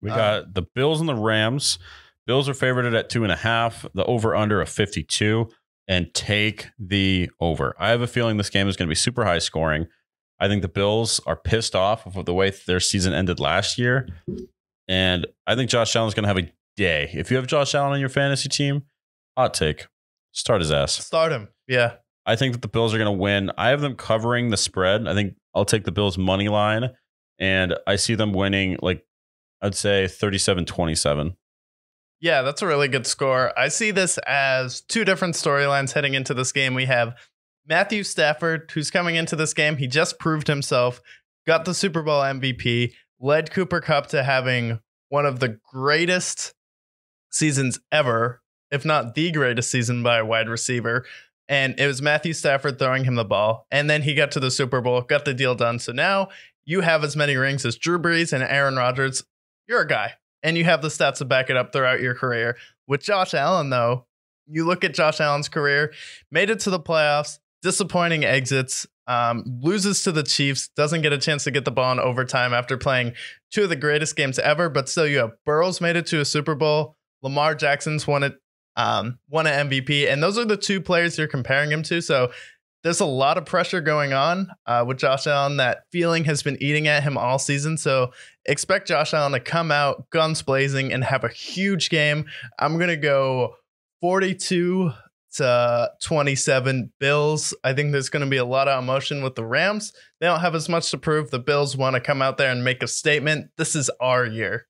We Uh, got the Bills and the Rams. Bills are favored at two and a half. The over under of 52 and take the over. I have a feeling this game is going to be super high scoring. I think the Bills are pissed off of the way their season ended last year. And I think Josh Allen is going to have a day. If you have Josh Allen on your fantasy team, hot take. Start his ass. Start him. Yeah. I think that the Bills are going to win. I have them covering the spread. I think I'll take the Bills money line and I see them winning like I'd say 37-27. Yeah, that's a really good score. I see this as two different storylines heading into this game. We have Matthew Stafford, who's coming into this game. He just proved himself, got the Super Bowl MVP, led Cooper Kupp to having one of the greatest seasons ever, if not the greatest season by a wide receiver. And it was Matthew Stafford throwing him the ball. And then he got to the Super Bowl, got the deal done. So now you have as many rings as Drew Brees and Aaron Rodgers. You're a guy and you have the stats to back it up throughout your career. With Josh Allen, though, you look at Josh Allen's career, made it to the playoffs, disappointing exits, um, loses to the Chiefs, doesn't get a chance to get the ball in overtime after playing two of the greatest games ever. But still, you have Burrow's made it to a Super Bowl, Lamar Jackson's won it, um, won an MVP, and those are the two players you're comparing him to. So there's a lot of pressure going on uh, with Josh Allen. That feeling has been eating at him all season. So expect Josh Allen to come out guns blazing and have a huge game. I'm going to go 42 to 27 Bills. I think there's going to be a lot of emotion with the Rams. They don't have as much to prove. The Bills want to come out there and make a statement. This is our year.